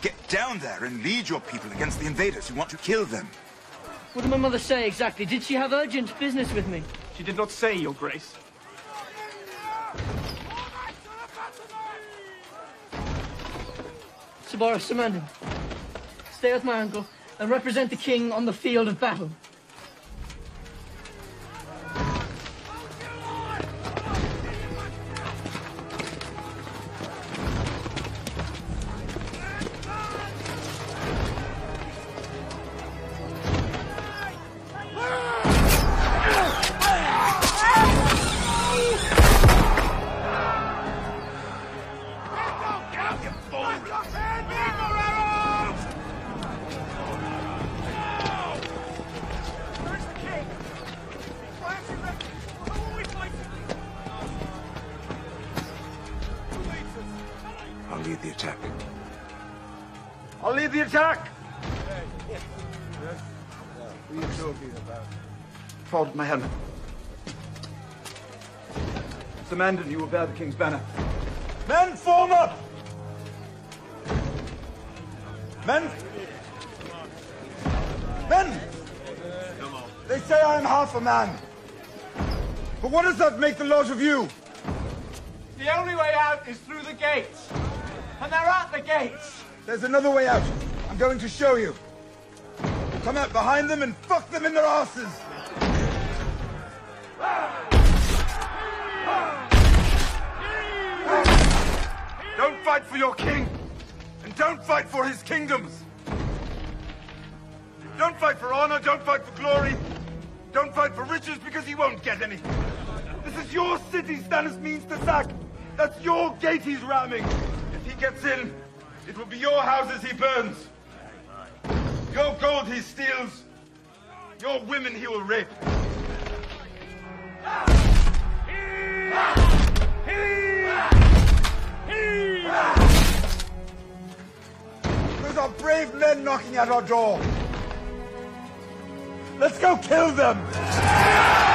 Get down there and lead your people against the invaders who want to kill them. What did my mother say exactly? Did she have urgent business with me? She did not say, Your Grace. Sabara Ser Mandon, stay with my uncle and represent the king on the field of battle. I'll lead the attack. I'll lead the attack! What are you talking about? Fold my helmet. Ser Mandon, you will bear the king's banner. Men, form up! Men! Men! They say I am half a man. But what does that make the lot of you? The only way out is through the gates. And they're at the gates. There's another way out. I'm going to show you. Come out behind them and fuck them in their asses. Don't fight for your king, and don't fight for his kingdoms. Don't fight for honor, don't fight for glory, don't fight for riches because he won't get any. This is your city Stannis means to sack. That's your gate he's ramming. If he gets in, it will be your houses he burns. Your gold he steals. Your women he will rape. Brave men knocking at our door. Let's go kill them!